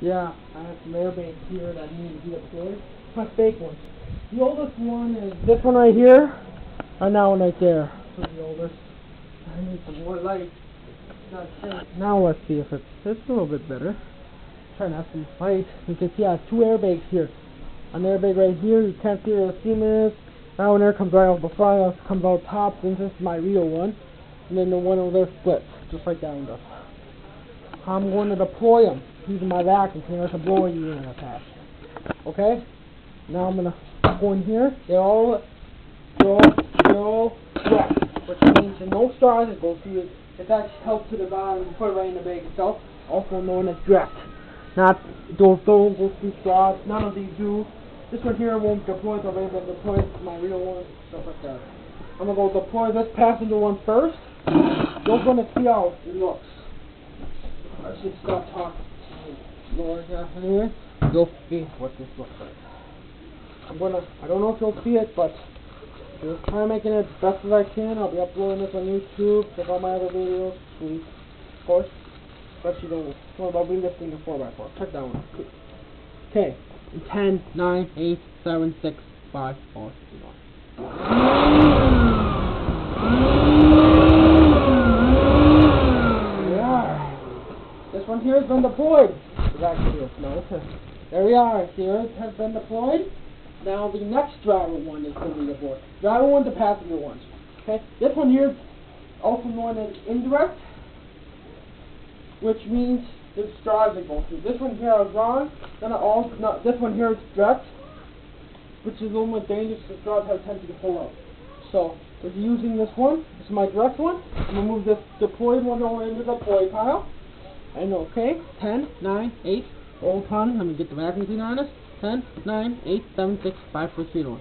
Yeah, I have some airbags here that need to be deployed. My fake ones. The oldest one is this one right here, and that one right there. This is the oldest. I need some more light. Now let's see if it's, it's a little bit better. Try not to light. You can see I have two airbags here. An airbag right here, you can't see where the seam is. That one there comes right off the front, that comes out top, then this is my real one. And then the one over there splits, just like that one does. I'm going to deploy them using my vacuum cleaner to blow you in a patch. Okay? Now I'm gonna go in here. They're all they're all all wet, which means no straws that go through it. It actually helps to the bottom and put it right in the bag itself, also known as direct. Not don't throw go through straws. None of these do. This one here won't deploy the way but deploy my real one, stuff like that. I'm gonna go deploy this passenger one first. You're gonna see how it looks. I should stop talking. Lord, yeah, anyway, you'll see what this looks like. I'm gonna, I don't know if you'll see it, but I'm just trying making it as best as I can. I'll be uploading this on YouTube, check out my other videos, please, of course. but you the one about relifting the 4x4. Check that one. Okay, in 10, 9, 8, 7, 6, 5, 4, 3, 1. There we are. This one here has been deployed. It's actually a no. There we are. It has been deployed. Now the next driver one is going to be deployed. Driver one, the passenger one. Okay. This one here is also known as indirect, which means the straws that go through. This one here is wrong. Then I also no, this one here is direct, which is a little more dangerous. The straws have a tendency to pull out. So we're using this one. This is my direct one. I'm gonna move this deployed one over into the deploy pile. And okay, 10, 9, 8, old pun, let me get the cleaner on this. 10, 9, 8, 7, 6, 5, 4, 3, 1.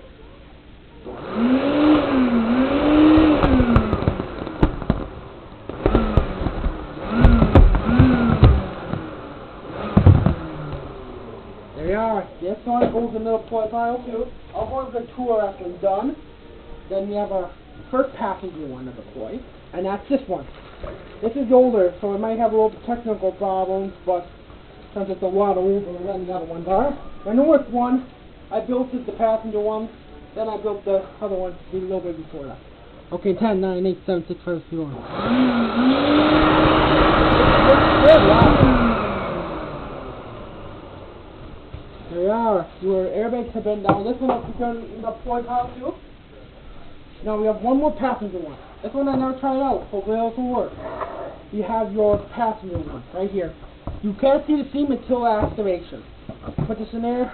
There we are. This one goes the deploy pile too. I'll go to the tour after I'm done. Then we have our first passenger one to deploy, and that's this one. This is older, so it might have a little technical problems, but since it's a lot older than the other ones are. The newest one, I built it, the passenger one, then I built the other one a little bit before that. Okay, 10, 9, 8, 7, 6, 5, 3, 1. There we are. Your airbags have been down. This one I'll put in the deploy pile too. Now we have one more passenger one. This one I never tried out. Hopefully this will work. You have your passenger one right here. You can't see the seam until activation. Put this in there.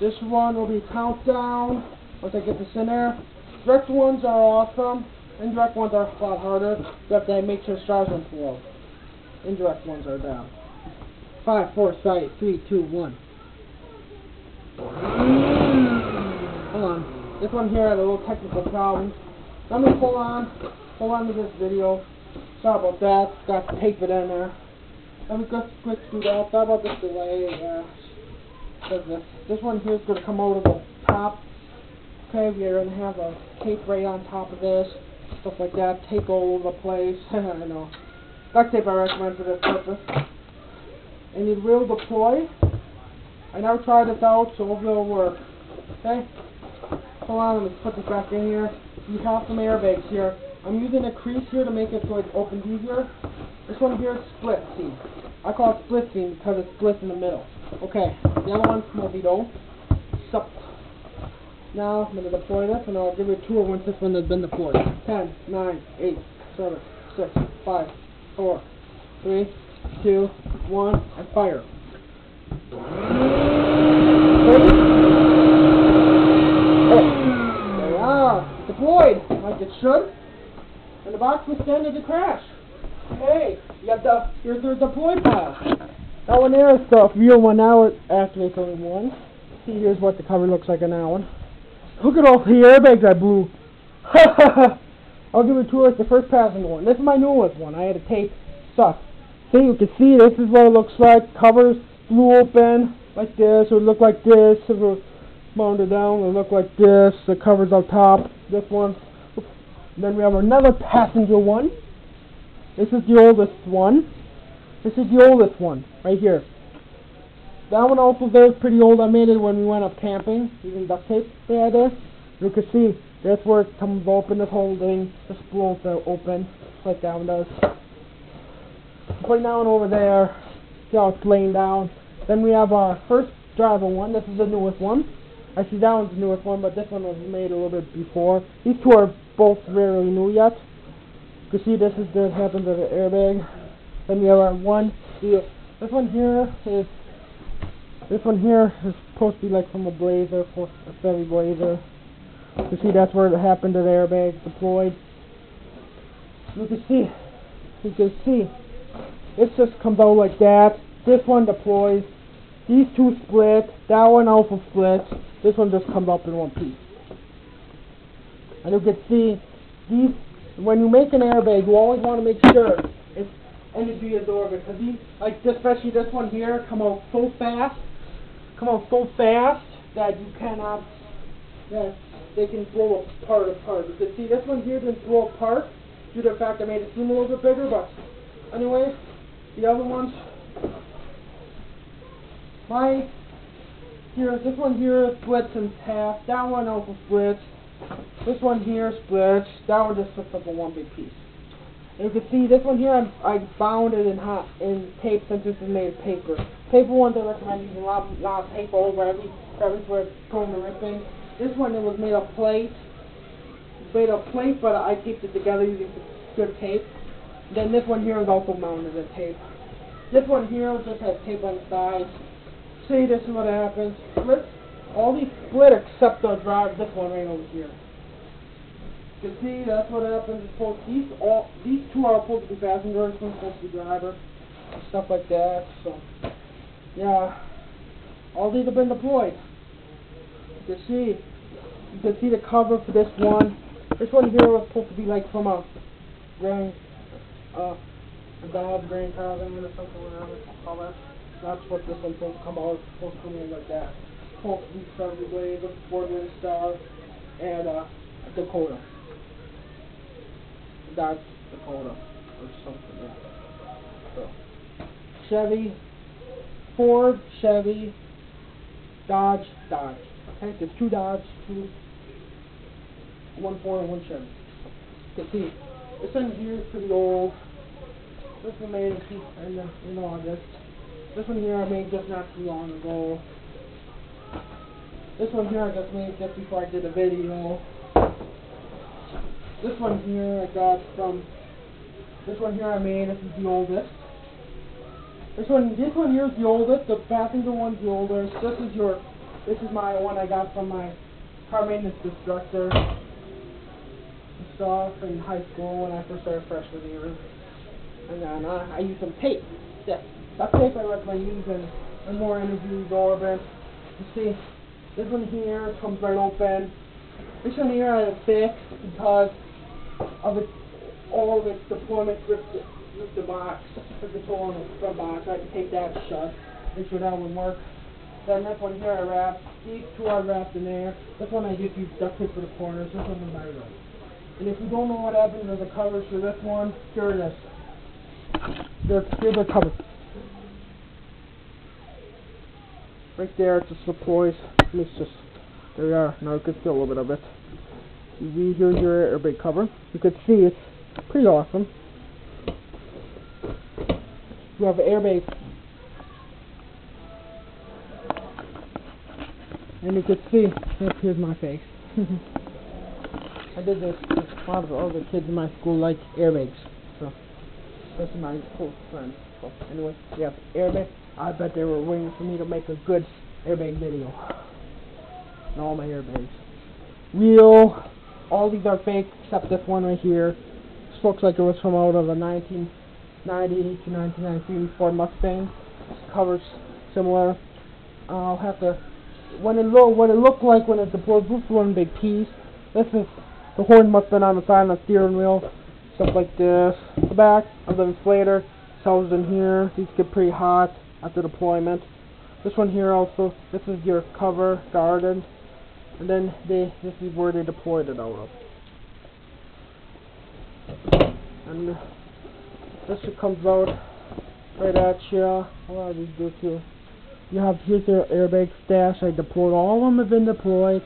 This one will be countdown. Once I get this in there. Direct ones are awesome. Indirect ones are a lot harder. You have to make sure stars don't out. Indirect ones are down. Five, four, five, three, two, one. Mm. Hold on. This one here had a little technical problem. Let me pull on, hold on to this video. Sorry about that. Got to tape it in there. Let me just quick do that. Sorry about this delay. Uh, yeah. This? This one here is going to come over the top. Okay, we're going to have a tape right on top of this. Stuff like that. Tape all over the place. I know. Duct tape I recommend for this purpose. And you will deploy. I never tried this out, so hopefully it'll work. Okay? On, let me put this back in here. You have some airbags here. I'm using a crease here to make it so it opens easier. This one here is split seam. I call it split seam because it splits in the middle. Okay, the other one's Movido. Sup. Now I'm going to deploy this and I'll give you a tour once this one has been deployed. 10, 9, 8, 7, 6, 5, 4, 3, 2, 1, and fire. Oh, there we are. Deployed, like it should. And the box was standing to crash. Hey, you got the, here's the deployed pile. That one there is the real one now, it activates only one. See, here's what the cover looks like on that one. Look at all the airbags I blew. I'll give a tour. It's the first passenger one. This is my newest one. I had to tape stuff. See, you can see this is what it looks like. Covers blew open like this. It would look like this. If it was mounted down, it would look like this. The cover's up top. This one. Then we have another passenger one. This is the oldest one. This is the oldest one, right here. that one also there is pretty old. I made it when we went up camping using duct tape. Yeah, there. You can see that's where it comes open. This whole thing just blows out open, like that one does. Putting that one over there. See how it's laying down. Then we have our first driver one. This is the newest one. Actually, that one's the newest one, but this one was made a little bit before. These two are both very new yet. You can see this is the happens to the airbag. Then have our one. The, this one here is this one here is supposed to be like from a blazer, a Chevy blazer. You see that's where it happened to the airbag deployed. You can see, you can see, it just comes out like that. This one deploys. These two split. That one also splits. This one just comes up in one piece. And you can see, these, when you make an airbag, you always want to make sure it's energy absorbent. Because these, like especially this one here, come out so fast, come out so fast that you cannot, that they can blow apart apart. You can see this one here didn't blow apart due to the fact I made it seem a little bit bigger, but anyway, the other ones, my, here, this one here splits in half, that one also splits, this one here splits, that one just splits up in one big piece. And you can see this one here, I'm, I bound it in hot in tape since this is made of paper. Paper ones I recommend using a lot, lot of paper over every crevice where it's prone to ripping. This one it was made of plate, made of plate, but I taped it together using good tape. Then this one here is also mounted in tape. This one here just has tape on the sides. See, this is what happens. Split, all these split except the drive. This one right over here. You can see that's what happens. It's supposed, these all these two are supposed to be passengers. One's supposed to be driver. Stuff like that. So yeah, all these have been deployed. You can see. You can see the cover for this one. This one here was supposed to be like from a grand, uh, a Dodge grand caravan or something, whatever call that. That's what this one's to come out. To come in like that. To be Chevy Blaze, a Ford Star, and uh, Dakota. Dodge Dakota or something. Yeah. So Chevy, Ford, Chevy, Dodge, Dodge. Okay, there's two Dodge, two, one Ford and one Chevy. You can see, this one here is pretty old. This one made uh, in August. This one here I made just not too long ago. This one here I just made just before I did a video. This one here I got from, this one here I made, this is the oldest. This one, this one here is the oldest, the passenger one's the oldest. This is your, this is my one I got from my car maintenance instructor stuff in high school when I first started freshman year. And then uh, I use some tape. Yeah, that tape I recommend using and more energy absorbent. You see, this one here comes right open. This one here I have fixed because of all of its deployment with the, with the box, on the front box. I to take that shut, make sure that would work. Then this one here I wrapped. These two are wrapped in there. This one I just used duct tape for the corners. This one is my right. And if you don't know what happened to the covers for this one, here it is. There, here's the cover. Right there, just deploys. It's just, there you are. Now you can see a little bit of it. You see, here's your airbag cover. You can see it's pretty awesome. You have an airbag. And you can see, yep, here's my face. I did this because a lot of the other kids in my school like airbags. So, this is my close friend. So, anyway, yeah, airbag. I bet they were waiting for me to make a good airbag video. And all my airbags. Real. All these are fake except this one right here. This looks like it was from out of a 1990 to 1993 Ford Mustang. Covers similar. I'll have to when it look what it looked like when it deployed. This is one big piece. This is the horn must have been on the side of the steering wheel. Stuff like this. The back of the inflator housed in here. These get pretty hot after deployment. This one here also. This is your cover garden. And then they this is where they deployed it out of. And this comes out right at you. What do these do here? You have here's your airbag stash. I deployed all of them have been deployed.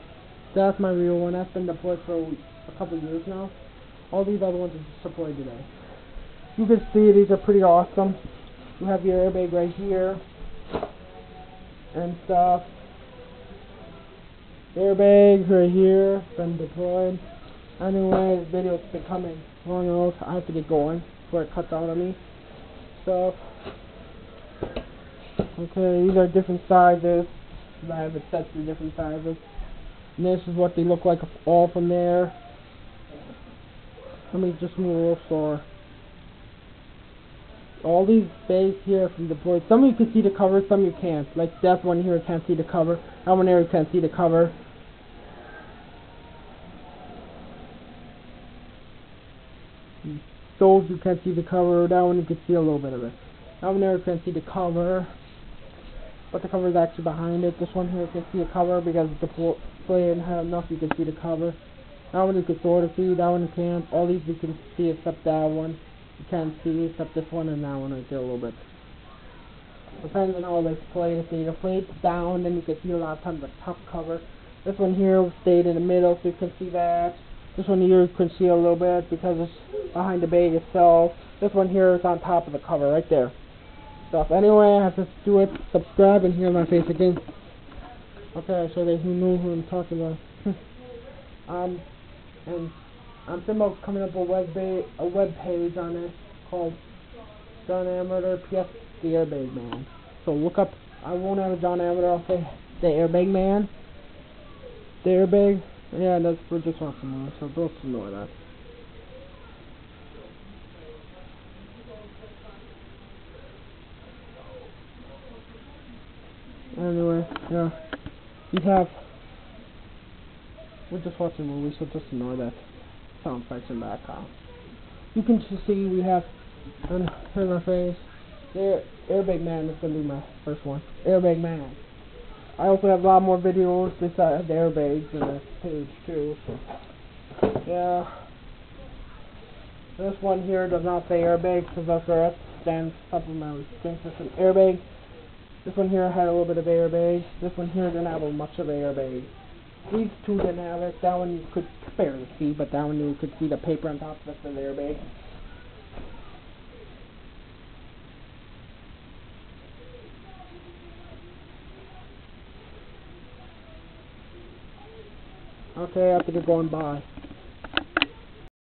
That's my real one. That's been deployed for a, week, a couple years now. All these other ones are deployed today. You can see these are pretty awesome. You have your airbag right here and stuff. Airbags right here, been deployed. Anyway, this video's becoming long enough. I have to get going before it cuts out on me. So, okay, these are different sizes. I have it set to different sizes. And this is what they look like all from there. Let me just move a little slower. All these bays here from deployed. Some of you can see the cover, some you can't. Like that one here can't see the cover. That one there you can't see the cover. Those you can't see the cover. That one you can see a little bit of it. That one there you can't see the cover. But the cover is actually behind it. This one here can see the cover because the display didn't have enough you can see the cover. That one you can sort of see, that one you can't. All these you can see except that one. You can't see except this one and that one right there a little bit. Depends on how they play. If they play it down, then you can see a lot of times the top cover. This one here stayed in the middle, so you can see that. This one here you can see a little bit because it's behind the bag itself. This one here is on top of the cover right there. Stuff. Anyway, I have to do it. Subscribe and hear my face again. Okay, so they who know who I'm talking about. um, and I'm thinking about coming up a web a web page on this called John Ammeter PS the Airbag Man. So look up. I won't have a John Ammeter. I'll say the Airbag Man. The Airbag. Yeah, that's for just watching more. So don't ignore that. Anyway, yeah. We have. We're just watching movies, so just ignore that sound effects in the background. You can just see we have. And here's my face. Air, Airbag Man is gonna be my first one. Airbag Man. I also have a lot more videos besides the airbags in this page too. So yeah. This one here does not say airbag because that's where that stands supplementary system airbag. This one here had a little bit of airbag. This one here didn't have much of airbag. These two didn't have it. That one you could barely see, but that one you could see the paper on top of it for the airbag. Okay, I to get going. Bye.